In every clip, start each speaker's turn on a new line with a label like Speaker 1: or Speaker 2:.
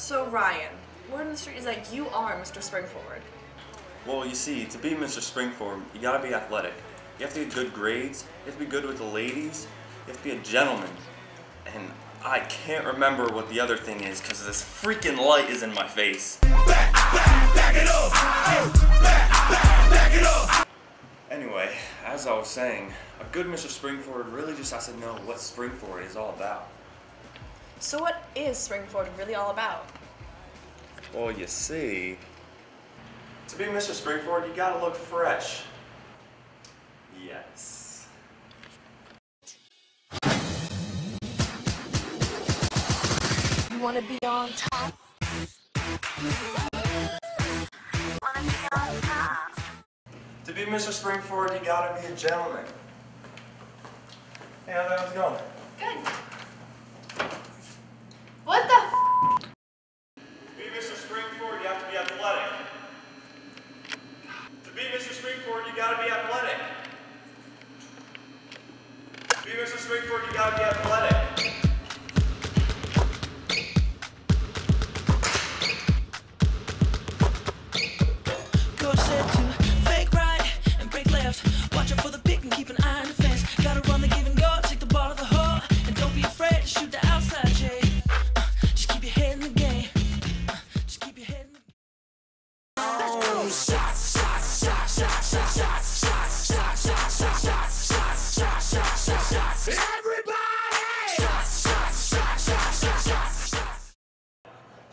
Speaker 1: So Ryan, word on the street is that you are Mr. Springforward.
Speaker 2: Well, you see, to be Mr. Springforward, you gotta be athletic. You have to get good grades. You have to be good with the ladies. You have to be a gentleman. And I can't remember what the other thing is because this freaking light is in my face. Anyway, as I was saying, a good Mr. Springforward really just has to know what Springforward is all about.
Speaker 1: So what is Springforward really all about?
Speaker 2: Well, you see, to be Mr. Springforward, you gotta look fresh. Yes.
Speaker 3: You wanna be on top? Wanna be on top?
Speaker 2: To be Mr. Springforward, you gotta be a gentleman. Hey, how's it going?
Speaker 1: Good. What the f-
Speaker 2: To be Mr. Springforward, you have to be athletic. To Springforward, you gotta be athletic. To be Mr. Springforward, you gotta be athletic.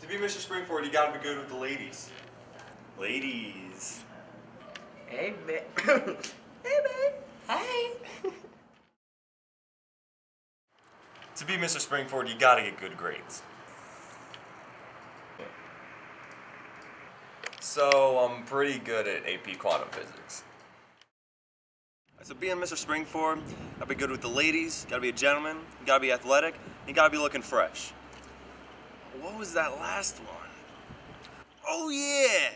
Speaker 2: To be Mr. Springforward, you gotta be good with the ladies. Ladies.
Speaker 4: Hey, babe. hey, babe. Hey.
Speaker 2: To be Mr. Springforward, you gotta get good grades. So, I'm pretty good at AP quantum physics. So, being Mr. Springforward, gotta be good with the ladies, gotta be a gentleman, you gotta be athletic, and you gotta be looking fresh. What was that last one? Oh, yeah!